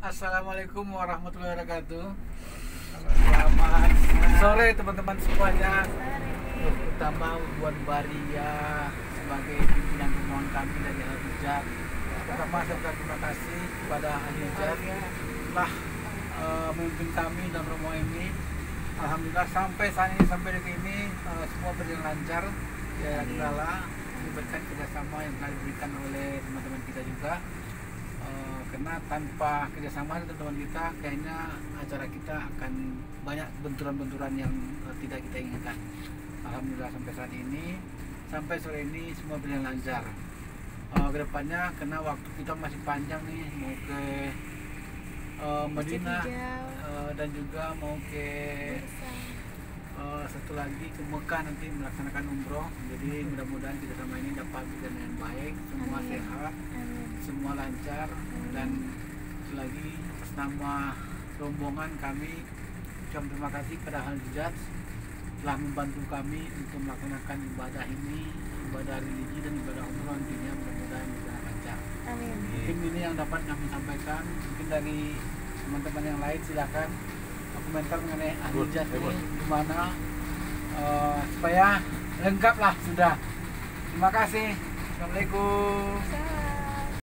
Assalamualaikum warahmatullahi wabarakatuh. Selamat sore teman-teman semuanya. Terutama buat Baria sebagai pimpinan pemohon kami dari Al Hijab. Pertama saya terima kasih kepada Al Hijab telah eh, memimpin kami dalam romo ini. Alhamdulillah sampai saat ini sampai detik ini eh, semua berjalan lancar. Ya kendala diberikan kerjasama yang telah diberikan oleh teman-teman kita juga. Karena tanpa kerjasama teman-teman kita kayaknya acara kita akan banyak benturan-benturan yang eh, tidak kita inginkan. Alhamdulillah sampai saat ini. Sampai sore ini semua berjalan lancar. Eh, ke depannya karena waktu kita masih panjang nih mau ke eh, Madinah eh, dan juga mau ke eh, satu lagi ke Mekah nanti melaksanakan umroh. Jadi mudah-mudahan kita sama ini dapat berjalan dengan baik semua Amin. sehat semua lancar dan lagi nama rombongan kami ucap terima kasih kepada Hal Judge telah membantu kami untuk melaksanakan ibadah ini ibadah religi dan ibadah umroh nantinya mudah-mudahan bisa lancar Amin. mungkin ini yang dapat kami sampaikan mungkin dari teman-teman yang lain silakan komentar mengenai bos. ini gimana eh, supaya lengkap lah sudah terima kasih assalamualaikum Salam.